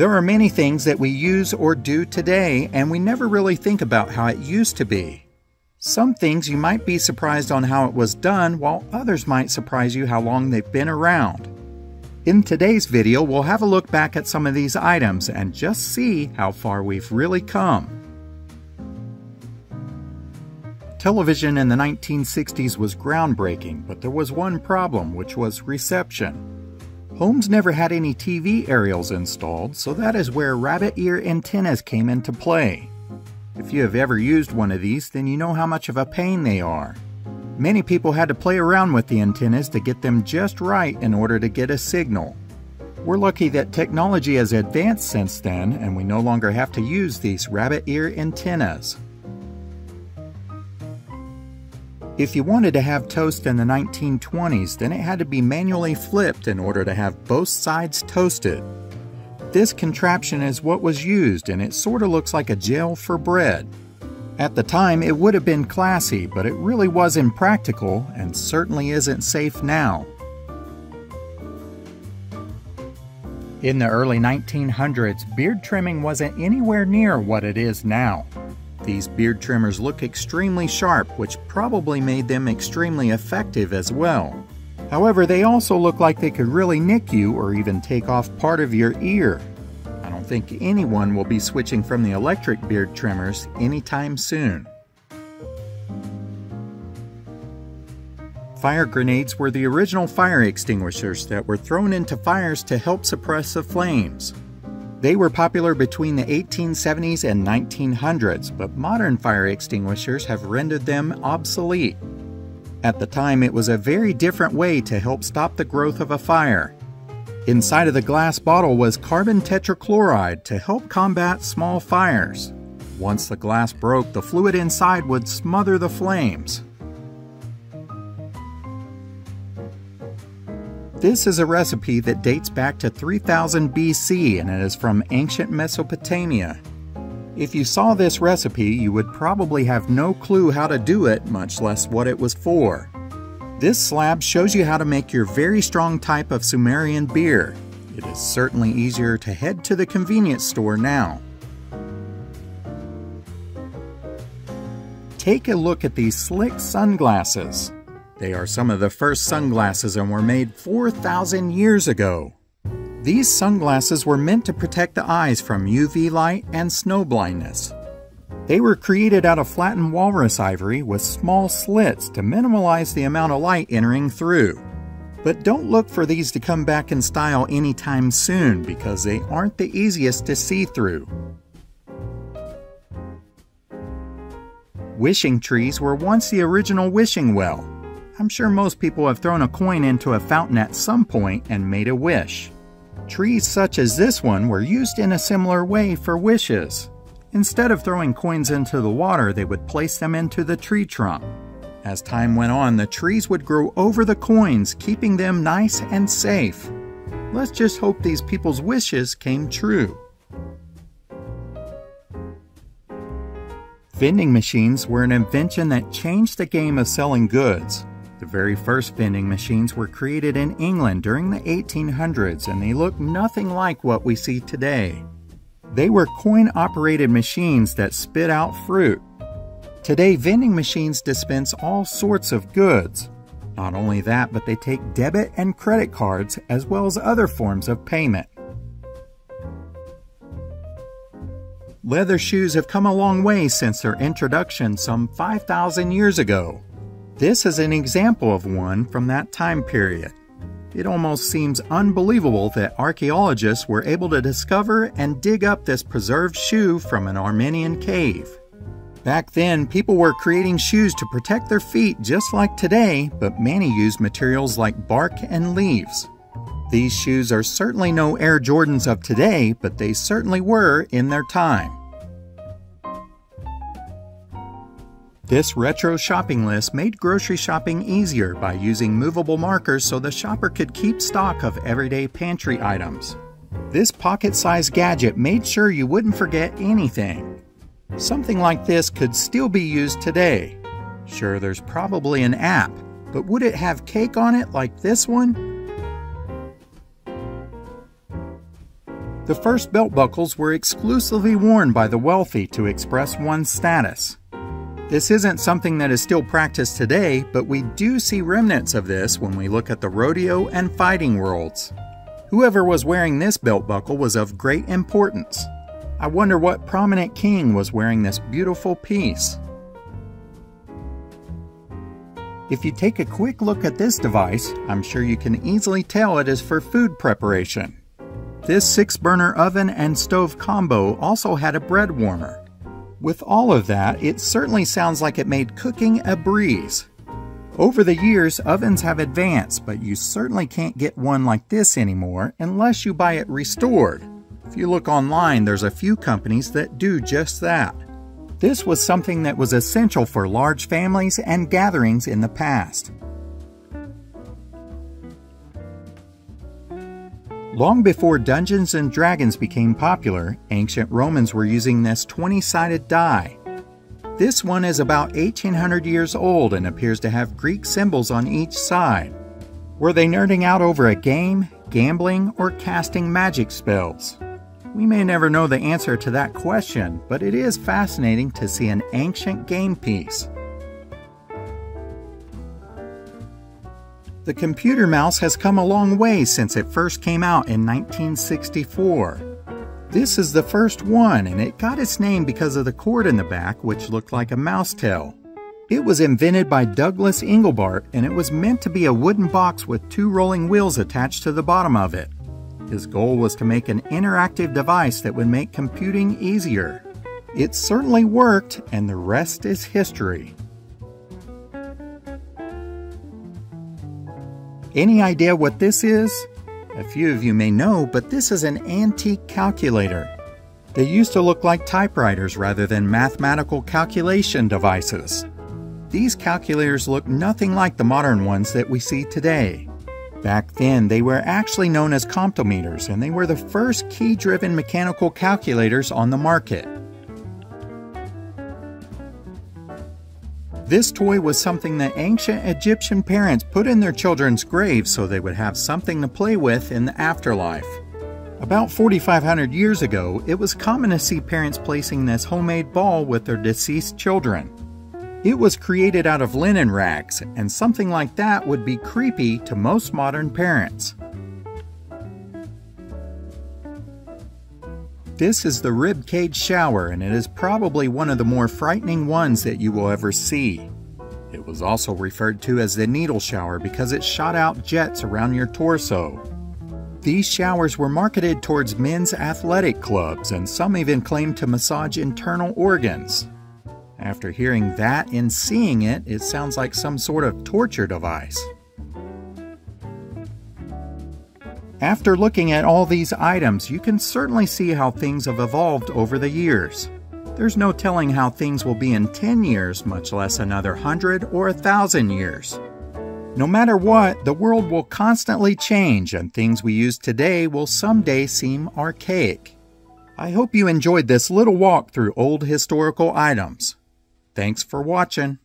There are many things that we use or do today, and we never really think about how it used to be. Some things you might be surprised on how it was done, while others might surprise you how long they've been around. In today's video, we'll have a look back at some of these items and just see how far we've really come. Television in the 1960s was groundbreaking, but there was one problem, which was reception. Homes never had any TV aerials installed, so that is where rabbit ear antennas came into play. If you have ever used one of these, then you know how much of a pain they are. Many people had to play around with the antennas to get them just right in order to get a signal. We're lucky that technology has advanced since then and we no longer have to use these rabbit ear antennas. If you wanted to have toast in the 1920s, then it had to be manually flipped in order to have both sides toasted. This contraption is what was used and it sort of looks like a jail for bread. At the time, it would have been classy, but it really was impractical and certainly isn't safe now. In the early 1900s, beard trimming wasn't anywhere near what it is now. These beard trimmers look extremely sharp, which probably made them extremely effective as well. However, they also look like they could really nick you or even take off part of your ear I don't think anyone will be switching from the electric beard trimmers anytime soon. Fire grenades were the original fire extinguishers that were thrown into fires to help suppress the flames. They were popular between the 1870s and 1900s, but modern fire extinguishers have rendered them obsolete. At the time, it was a very different way to help stop the growth of a fire. Inside of the glass bottle was carbon tetrachloride to help combat small fires. Once the glass broke, the fluid inside would smother the flames. This is a recipe that dates back to 3000 BC and it is from ancient Mesopotamia. If you saw this recipe, you would probably have no clue how to do it, much less what it was for. This slab shows you how to make your very strong type of Sumerian beer. It is certainly easier to head to the convenience store now. Take a look at these slick sunglasses. They are some of the first sunglasses and were made 4,000 years ago. These sunglasses were meant to protect the eyes from UV light and snow blindness. They were created out of flattened walrus ivory with small slits to minimize the amount of light entering through. But don't look for these to come back in style anytime soon because they aren't the easiest to see through. Wishing trees were once the original wishing well. I'm sure most people have thrown a coin into a fountain at some point and made a wish. Trees such as this one were used in a similar way for wishes. Instead of throwing coins into the water, they would place them into the tree trunk. As time went on, the trees would grow over the coins, keeping them nice and safe. Let's just hope these people's wishes came true. Vending machines were an invention that changed the game of selling goods. The very first vending machines were created in England during the 1800s and they look nothing like what we see today. They were coin operated machines that spit out fruit. Today, vending machines dispense all sorts of goods. Not only that, but they take debit and credit cards as well as other forms of payment. Leather shoes have come a long way since their introduction some 5,000 years ago. This is an example of one from that time period. It almost seems unbelievable that archaeologists were able to discover and dig up this preserved shoe from an Armenian cave. Back then, people were creating shoes to protect their feet just like today, but many used materials like bark and leaves. These shoes are certainly no Air Jordans of today, but they certainly were in their time. This retro shopping list made grocery shopping easier by using movable markers so the shopper could keep stock of everyday pantry items. This pocket-sized gadget made sure you wouldn't forget anything. Something like this could still be used today. Sure, there's probably an app, but would it have cake on it like this one? The first belt buckles were exclusively worn by the wealthy to express one's status. This isn't something that is still practiced today, but we do see remnants of this when we look at the rodeo and fighting worlds. Whoever was wearing this belt buckle was of great importance. I wonder what prominent king was wearing this beautiful piece. If you take a quick look at this device, I'm sure you can easily tell it is for food preparation. This 6-burner oven and stove combo also had a bread warmer. With all of that, it certainly sounds like it made cooking a breeze. Over the years, ovens have advanced, but you certainly can't get one like this anymore unless you buy it restored. If you look online, there's a few companies that do just that. This was something that was essential for large families and gatherings in the past. Long before Dungeons and Dragons became popular, ancient Romans were using this 20-sided die. This one is about 1800 years old and appears to have Greek symbols on each side. Were they nerding out over a game, gambling, or casting magic spells? We may never know the answer to that question, but it is fascinating to see an ancient game piece. The computer mouse has come a long way since it first came out in 1964. This is the first one, and it got its name because of the cord in the back, which looked like a mouse tail. It was invented by Douglas Engelbart, and it was meant to be a wooden box with two rolling wheels attached to the bottom of it. His goal was to make an interactive device that would make computing easier. It certainly worked, and the rest is history. Any idea what this is? A few of you may know, but this is an antique calculator. They used to look like typewriters rather than mathematical calculation devices. These calculators look nothing like the modern ones that we see today. Back then, they were actually known as comptometers, and they were the first key-driven mechanical calculators on the market. This toy was something that ancient Egyptian parents put in their children's graves so they would have something to play with in the afterlife. About 4,500 years ago, it was common to see parents placing this homemade ball with their deceased children. It was created out of linen rags, and something like that would be creepy to most modern parents. This is the rib cage shower, and it is probably one of the more frightening ones that you will ever see. It was also referred to as the needle shower because it shot out jets around your torso. These showers were marketed towards men's athletic clubs, and some even claimed to massage internal organs. After hearing that and seeing it, it sounds like some sort of torture device. After looking at all these items, you can certainly see how things have evolved over the years. There's no telling how things will be in 10 years, much less another 100 or 1,000 years. No matter what, the world will constantly change and things we use today will someday seem archaic. I hope you enjoyed this little walk through old historical items. Thanks for watching.